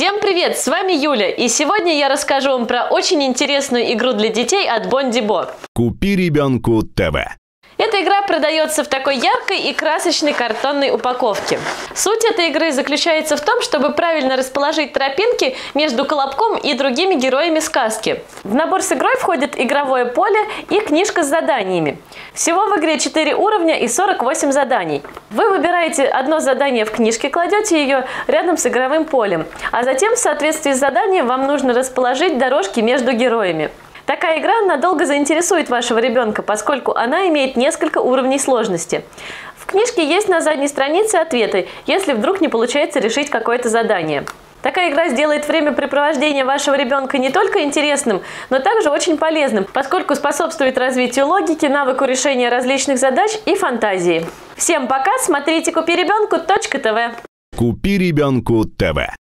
Всем привет, с вами Юля, и сегодня я расскажу вам про очень интересную игру для детей от Бонди Бо. Купи ребенку ТВ. Игра продается в такой яркой и красочной картонной упаковке. Суть этой игры заключается в том, чтобы правильно расположить тропинки между Колобком и другими героями сказки. В набор с игрой входит игровое поле и книжка с заданиями. Всего в игре 4 уровня и 48 заданий. Вы выбираете одно задание в книжке, кладете ее рядом с игровым полем, а затем в соответствии с заданием вам нужно расположить дорожки между героями. Такая игра надолго заинтересует вашего ребенка, поскольку она имеет несколько уровней сложности. В книжке есть на задней странице ответы, если вдруг не получается решить какое-то задание. Такая игра сделает времяпрепровождение вашего ребенка не только интересным, но также очень полезным, поскольку способствует развитию логики, навыку решения различных задач и фантазии. Всем пока, смотрите купи ребенку.тв. Купи ребенку ТВ.